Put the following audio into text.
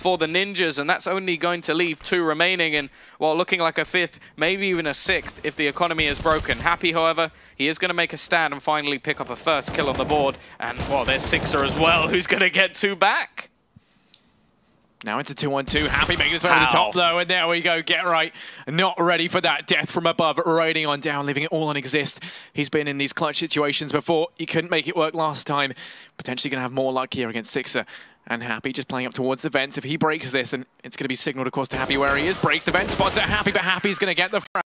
for the Ninjas, and that's only going to leave two remaining, and while looking like a fifth, maybe even a sixth if the economy is broken. Happy, however, he is going to make a stand and finally pick up a first kill on the board, and well, there's Sixer as well, who's going to get two back. Now into 2-1-2. Happy making his way to the top, though. And there we go. GeT_RiGhT. Not ready for that. Death from above. Riding on down, leaving it all on exist. He's been in these clutch situations before. He couldn't make it work last time. Potentially going to have more luck here against Sixer. And Happy just playing up towards the vents. If he breaks this, then it's going to be signaled, of course, to Happy where he is. Breaks the vent, spots it Happy, but Happy's going to get the frag.